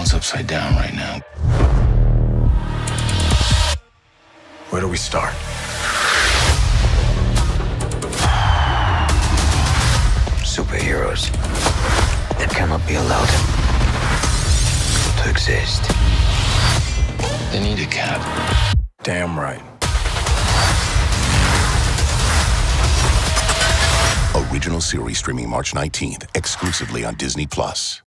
world's upside down right now. Where do we start? Superheroes that cannot be allowed to exist. They need a cap. Damn right. Original series streaming March 19th, exclusively on Disney Plus.